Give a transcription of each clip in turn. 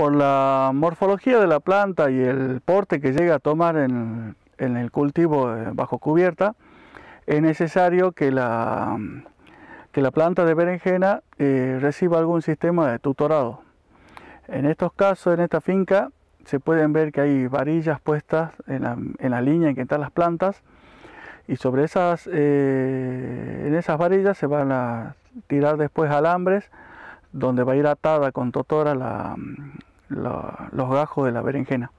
por la morfología de la planta y el porte que llega a tomar en, el cultivo eh, bajo cubierta, es necesario que la, que la planta de berenjena eh, reciba algún sistema de tutorado. En estos casos, en esta finca, se pueden ver que hay varillas puestas en la, línea en que están las plantas y sobre esas, eh, en esas varillas se van a tirar después alambres donde va a ir atada con totora los gajos de la berenjena.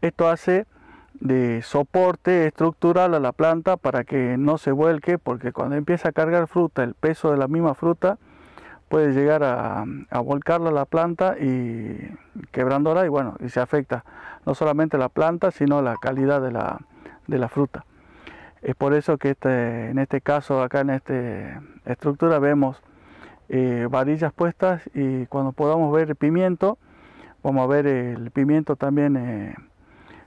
Esto hace de soporte estructural a la planta para que no se vuelque porque cuando empieza a cargar fruta el peso de la misma fruta puede llegar a, volcarla a la planta y quebrándola y bueno, y se afecta no solamente la planta, sino la calidad de la, fruta. Es por eso que este, en este caso, acá en esta estructura, vemos eh, varillas puestas y cuando podamos ver pimiento, vamos a ver el pimiento también eh,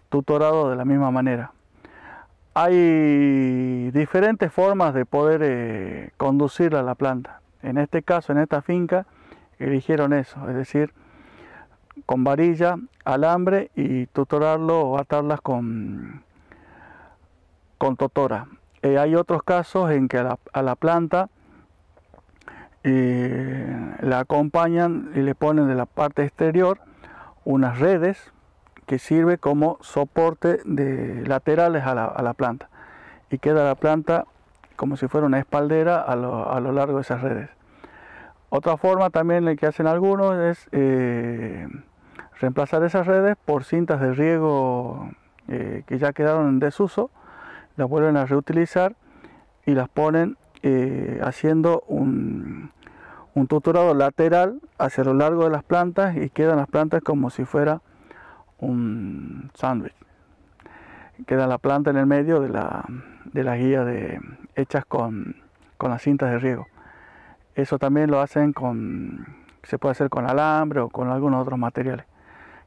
tutorado de la misma manera. Hay diferentes formas de poder eh, conducir a la planta. En este caso, en esta finca, eligieron eso, es decir, con varilla, alambre y tutorarlo o atarlas con, con totora. Eh, hay otros casos en que a la, planta eh, la acompañan y le ponen de la parte exterior unas redes que sirve como soporte de laterales a la planta y queda la planta como si fuera una espaldera a lo, largo de esas redes. Otra forma también que hacen algunos es eh, reemplazar esas redes por cintas de riego eh, que ya quedaron en desuso, las vuelven a reutilizar y las ponen eh, haciendo un, un tutorado lateral hacia lo largo de las plantas y quedan las plantas como si fuera un sándwich. Queda la planta en el medio de la, de de, hechas con, las cintas de riego. Eso también lo hacen con, se puede hacer con alambre o con algunos otros materiales.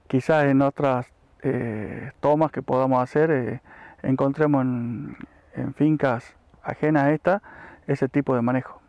Quizás en otras eh, tomas que podamos hacer eh, encontremos en, en fincas ajenas a esta ese tipo de manejo.